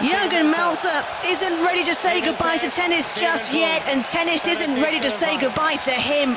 Jürgen Melzer isn't ready to say goodbye to tennis just yet, and tennis isn't ready to say goodbye to him.